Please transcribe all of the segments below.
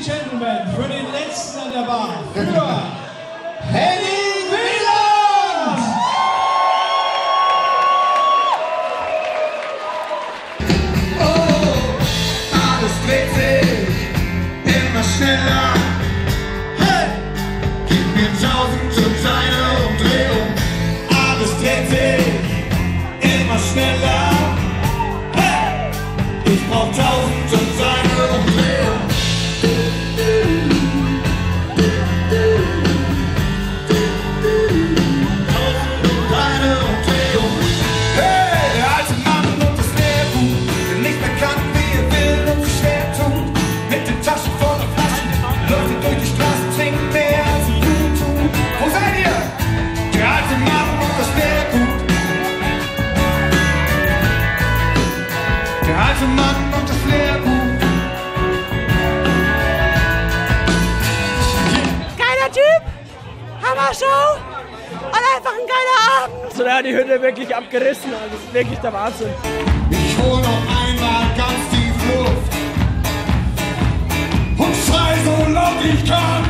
and Gentlemen, für den letzten an der Bar, Geiler Typ, Hammer Show und einfach ein geiler Abend. Also der hat die Hütte wirklich abgerissen, also das ist wirklich der Wahnsinn. Ich hol noch einmal ganz tief Luft und schrei so laut ich kann.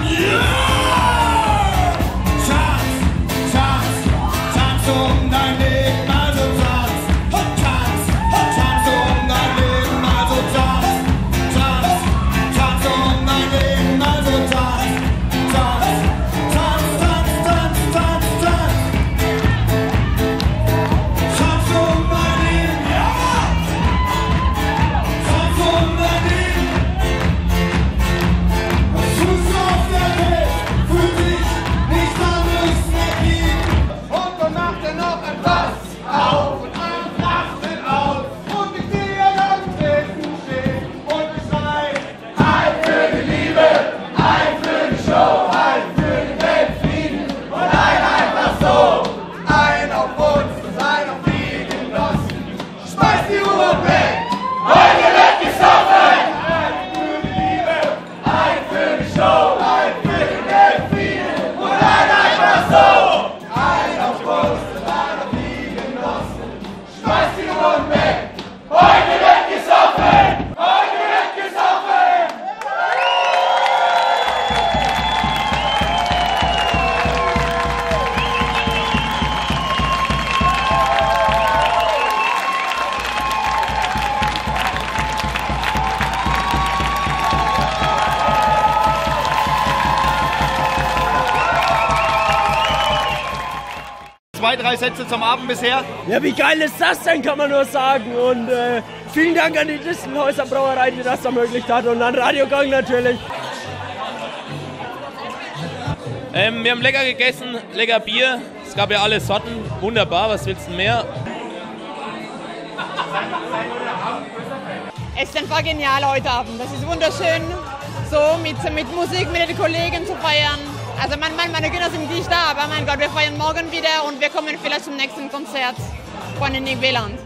Zwei, drei Sätze zum Abend bisher. Ja, wie geil ist das denn, kann man nur sagen. Und äh, vielen Dank an die Distelhäuser Brauerei, die das ermöglicht hat. Und an Radiogang natürlich. Ähm, wir haben lecker gegessen, lecker Bier. Es gab ja alle Sorten. Wunderbar, was willst du mehr? Es ist einfach genial heute Abend. Das ist wunderschön, so mit, mit Musik, mit den Kollegen zu feiern. Also mein, meine Kinder sind nicht da, aber mein Gott, wir feiern morgen wieder und wir kommen vielleicht zum nächsten Konzert von Nick Wieland.